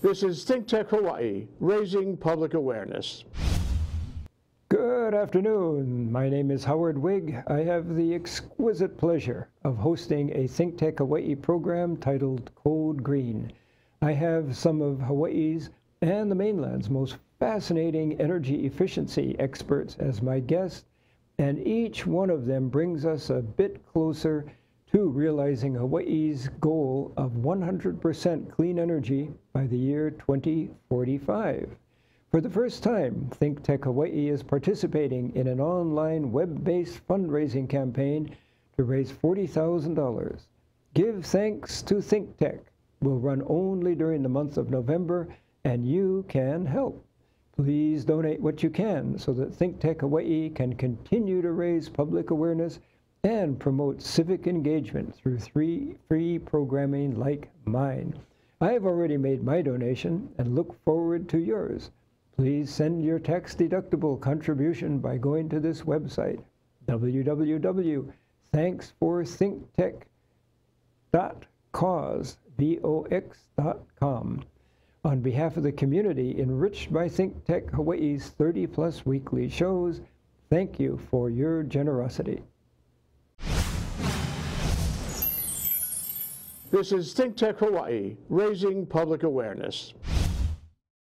This is ThinkTech Hawaii, raising public awareness. Good afternoon. My name is Howard Wiig. I have the exquisite pleasure of hosting a ThinkTech Hawaii program titled Code Green. I have some of Hawaii's and the mainland's most fascinating energy efficiency experts as my guests, and each one of them brings us a bit closer to realizing Hawaii's goal of 100% clean energy by the year 2045. For the first time, ThinkTech Hawaii is participating in an online web-based fundraising campaign to raise $40,000. Give Thanks to ThinkTech will run only during the month of November, and you can help. Please donate what you can so that ThinkTech Hawaii can continue to raise public awareness and promote civic engagement through three free programming like mine. I have already made my donation and look forward to yours. Please send your tax-deductible contribution by going to this website, www.thanksforthinkTech.cause.com. On behalf of the community enriched by ThinkTech Hawaii's 30-plus weekly shows, thank you for your generosity. This is ThinkTech Hawaii, raising public awareness.